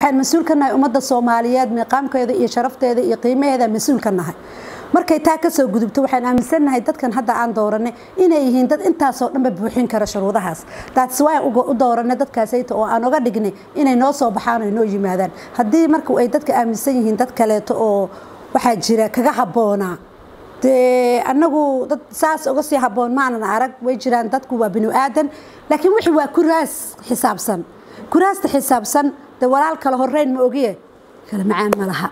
waxaan mas'uul ka nahay ummadda soomaaliyeed miiqaamkeeda iyo sharafteeda iyo qiimaheeda mas'uul ka nahay. Markay taa ka soo gudubto waxaan aaminsannahay dadkan hadda aan dooranay inay yihiin dad intaasoo dhanba buuxin kara shuruudahaas. Taas waa u dooranay dadkaasayta oo aan oga dhignay inay noo soo baxaan oo noo yimaadaan. Haddii marka ay dadka aaminsan yihiin dad kaleeto oo waxaa jira kaga habboonaa dee annagu dad saas uga sii habboon maanan arag way jiraan dadku waa binu aadan laakiin wixii waa kuraas xisaabsan kuraasta xisaabsan de walaal kale horeyn ma ogiye? Kale macaan ma laha.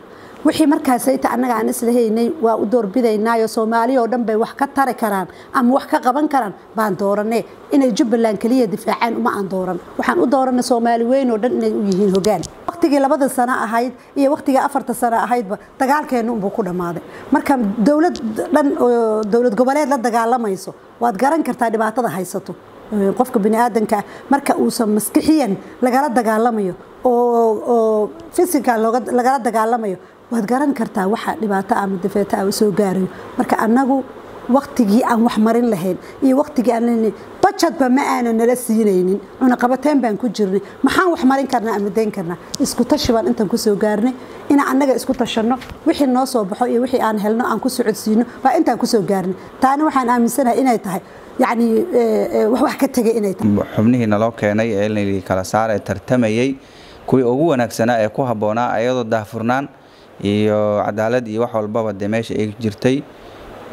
Wixii markaasayta annaga aan isla haynay waa u doorbidaynaayo soomaaliya oo dhan bay wax ka tari karaan ama wax ka qaban karaan. Baan dooranay inay jubbaland keliya difaacaan uma aan dooran. Waxaan u dooranay soomaali weyn oo dhan inay u yihiin hogaan. Waqtigii labada sano ahayd iyo waqtigii afarta sano ahaydba dagaalkeenna unbuu ku dhammaaday marka dowlad dhan oo dowlad goboleed la dagaalamayso waad garan kartaa dhibaatada haysato qofka biniaadanka marka uusan maskixiyan lagala dagaalamayo oo fysical lagala dagaalamayo waad garan kartaa waxa dhibaato ama difeeto ah soo gaarayo. Marka annagu waktigii aan wax marin lahayn iyo waktigii aan bajadba ma aanan nala siinaynin. Cunaqabateen baan ku jirnay. Maxaan wax marin karnaa ama dayn karnaa? Isku tashi baan intaan ku soo gaarnay. Inaan annaga isku tashanno wixii noo soo baxo iyo wixii aan helno aan ku socodsiino baa intaan ku soo gaarnay. Taani waxaan aaminsanahay inay tahay. Yacni wax wax ka tegay inay tahay. Xubnihii naloo keenay ee la kala saar ee tartamayey kuwii ugu wanaagsanaa ee ku habboonaa ayadoo daahfurnaan iyo cadaalad iyo wax walbaba dee meesha ay jirtay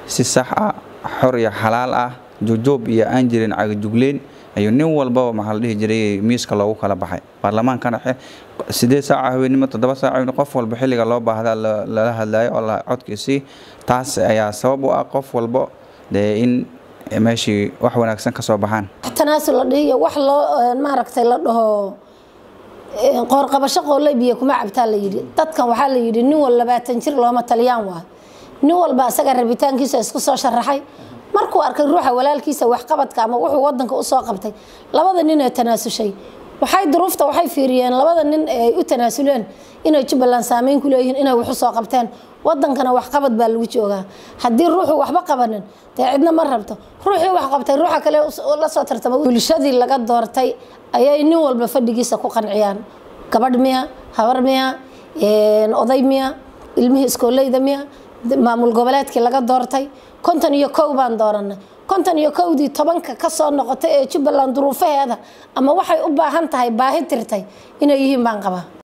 si sax ah xor iyo xalaal ah jujuub iyo aan jirin cagajugleen ayuu nin walbaba maxaa la dhihi jiray miiska loogu kala baxay. Baarlamaankana sideed saaca haweenimo toddoba saaca qof walba xilliga loo baahda lala hadlayo oo codkiisii. Taas ayaa sabab u ah qof walbo dee in meeshii wax wanaagsan ka soo baxaan. Tanaasul la dhihiyo wax loo maaragtay la dhaho qoorqabasho qooley biyo kuma cabtaa la yidhi. Dadkan waxaa la yidhi nin wal labaatan jir looma taliyaan waayo nin walba asaga rabitaankiisa isku soo sharaxay markuu arkay ruuxa walaalkiisa waxqabadka ama wuxuu wadanka u soo qabtay labada nin ee tanaasushay waxay duruufta waxay fiiriyeen labada nin ay u tanaasuleen inay jubbaland saameyn ku leeyihiin inay wax u soo qabteen. Wadankana waxqabad baa lagu joogaa. Haddii ruuxuu waxba qabanin dee cidna ma rabto. Ruuxii wax qabtay ruuxa kale la soo tartama bulshadii laga doortay ayay nin walba fadhigiisa ku qanciyaan. Gabadh miya habar miya oday miya ilmihii iskooleyda miya maamul goboleedkii laga doortay konton iyo kow baan dooranay konton iyo kowdii tobanka ka soo noqotay ee jubbaland duruufaheeda ama waxay u baahan tahay baahi tirtay inay yihiin baan qabaa